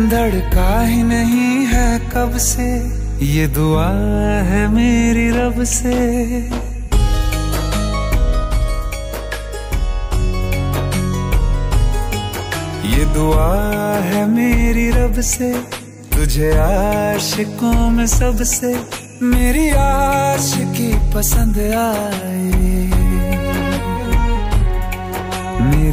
धड़का ही नहीं है कब से? ये दुआ है मेरी रब से। ये दुआ है मेरी रब से, तुझे आशिकों में सबसे। मेरी आशिकी पसंद आए।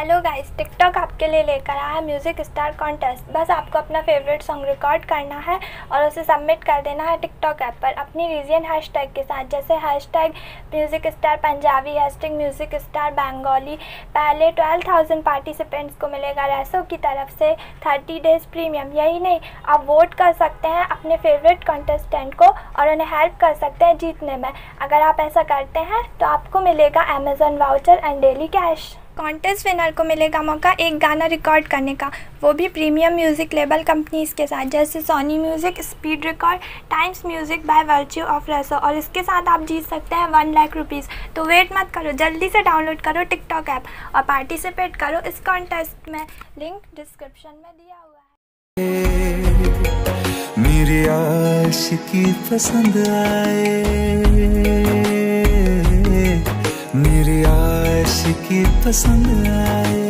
हेलो गाइस, टिकटॉक आपके लिए लेकर आया है म्यूज़िक स्टार कॉन्टेस्ट। बस आपको अपना फेवरेट सॉन्ग रिकॉर्ड करना है और उसे सबमिट कर देना है टिकटॉक ऐप पर। अपनी रीजन हैशटैग के साथ, जैसे hashtag music star Punjabi, hashtag music star Bengali, पहले ट्वेल्व थाउज़ेंड पार्टिसिपेंट्स को मिलेगा रैसो की तरफ़ से थर्टी डेज़ प्रीमियम। यही नहीं, आप वोट कर सकते हैं अपने फेवरेट कॉन्टेस्टेंट को और उन्हें हेल्प कर सकते हैं जीतने में। अगर आप ऐसा करते हैं तो आपको मिलेगा Amazon voucher and daily cash contest winner को मिलेगा मौका एक गाना रिकॉर्ड करने का। वो भी प्रीमियम म्यूज़िक लेबल कंपनीज़ के साथ, जैसे Sony music speed record Times music by virtue of Resso और इसके साथ आप जीत सकते हैं वन लाख रुपीज़ तो वेट मत करो, जल्दी से डाउनलोड करो टिकटॉक ऐप और पार्टिसिपेट करो इस कॉन्टेस्ट में। लिंक डिस्क्रिप्शन में दिया हुआ है। मेरी आशिकी पसंद आए। आशिकी पसंद आए।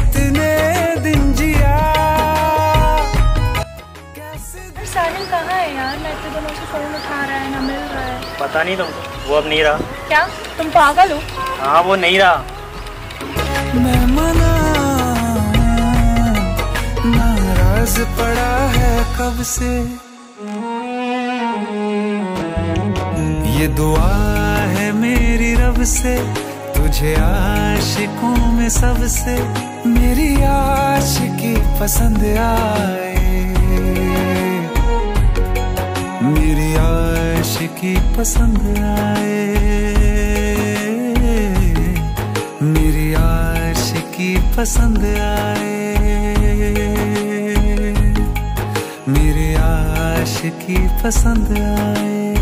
साहिल कहाँ है यार? मैं इतने दिनों से फ़ोन उठा रहा है ना मिल रहा है। पता नहीं तुमको वो अब नहीं रहा। क्या? तुम पागल हो? हाँ वो नहीं रहा। मैं मना नाराज़ पड़ा है कब से? ये दुआ है मेरी रब से तुझे आशिकों में सबसे। मेरी आशिकी पसंद आए। आशिकी पसंद आए। मेरी आशिकी पसंद आए। मेरी आशिकी पसंद आए।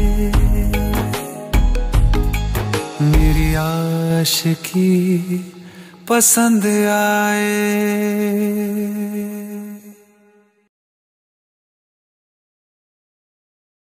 मेरी आशिकी पसंद आए।